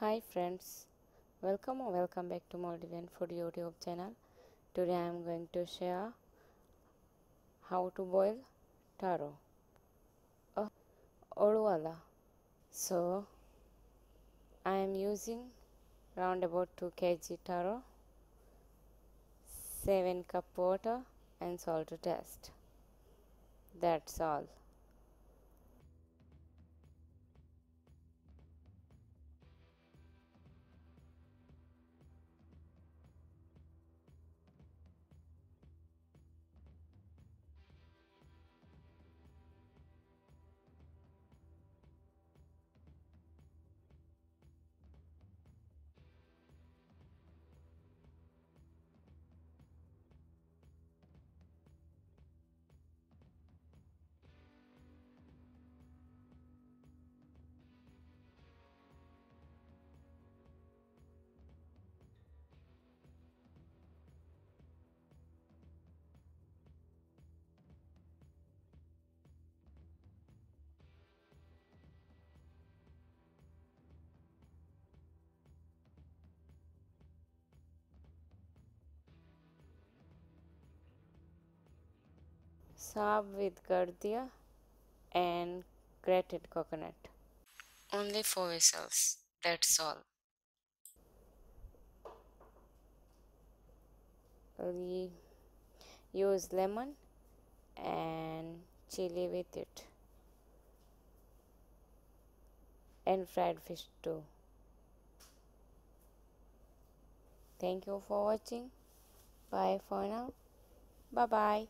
Hi friends, welcome or welcome back to Maldivian Food YouTube channel. Today I am going to share how to boil taro or olhu ala. So I am using round about 2 kg taro, 7 cup water and salt to taste. That's all. Serve with garudhiya and grated coconut. Only 4 vessels, that's all. We use lemon and chili with it and fried fish too. Thank you for watching. Bye for now. Bye bye.